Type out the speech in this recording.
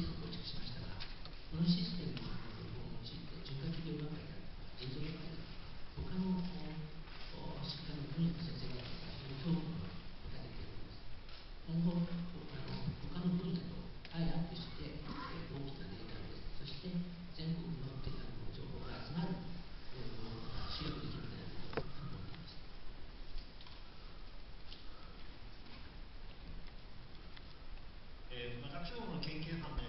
構築しましたが、このシステムを用いて、循環業学会、人材学会とか、他の疾患の分野の先生方が非常に興味を持たれています。今後、の他の分野とタイアップして、えー、大きなデータベース、そして全国のデータの情報が集まる、えー、ものが使用できるなると思っています。えー、私どもの研究班